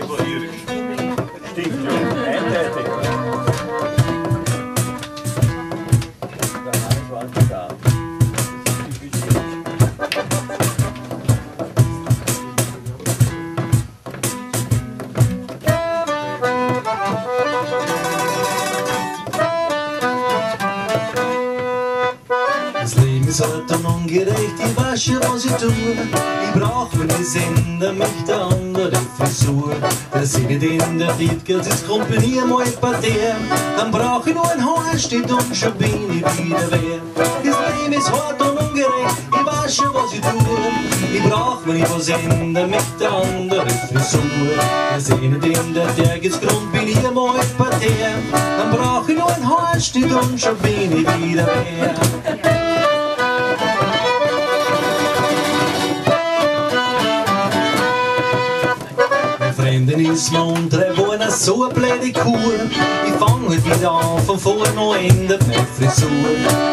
neighbor Duke. Deep weiß schon, was ich tue. Ich brauch, wenn ich sende, mich der andere Frisur. Ich nicht in der Dietgeld ist, kombiniere mal ein paar der. Dann brauch ich nur ein Haar, steht und schon bin ich wieder wer. Das Leben ist hart und ungerecht, ich weiß schon, was ich tue. Ich brauch, wenn ich was sende, mich der andere Frisur. Ich nicht in der Dietgeld kombiniere mal ein paar der. Dann brauch ich nur ein Haar, steht und schon bin ich wieder wer. Unter wohnen so eine blöde Kur. Ich fang halt wieder an von vorn noch ändert meine Frisur.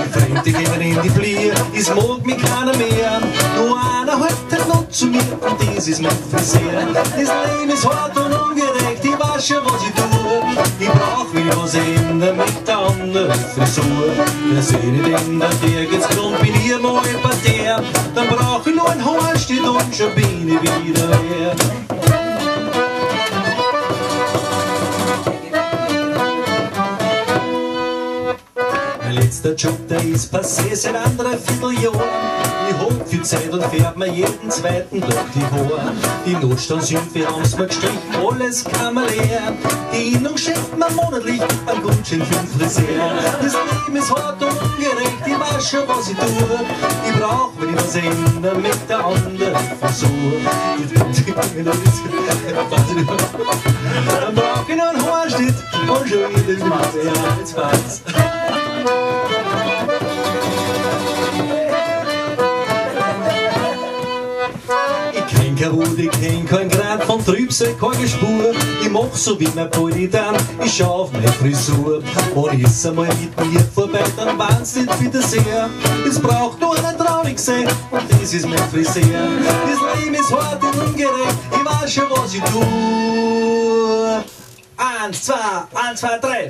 Die Freunde gehen in die Flieh, es mag mich keiner mehr. Nur einer hält noch zu mir und das ist mein Friseur. Das Leben ist hart und ungerecht, ich weiß schon, was ich tue. Ich brauch wieder was ändern mit der anderen Frisur. Dass ich nicht ändert, der geht's Grund, bin ich mal bei der. Dann brauch ich nur ein Haar, und schon bin ich wieder wer. Letzter Job, der ist passé seit anderthalb Vierteljahren. Ich hab viel Zeit und färb mir jeden zweiten Tag die Haare. Die Notstandshilfe haben's mir gestrichen, alles kann man leer. Die Innung schenkt mir monatlich ein Gutschein für den Friseur. Das Leben ist hart und ungerecht, ich weiß schon, was ich tue. Ich brauch, wenn ich was ändere, mit der anderen Frisur. Dann brauch ich noch einen Haarschnitt und schon wieder die Arbeitspass. Ich kenn kein ich kenn kein Grad von Trübsal, keine Spur. Ich mach so wie mein Politan, ich schau auf meine Frisur. Und ist einmal mit mir vorbei, dann nicht wieder sehr. Es braucht nur ein traurig sein, und das ist mein Friseur. Das Leben ist hart und ungerecht, ich weiß schon, was ich tu. Eins, zwei, eins, zwei, drei.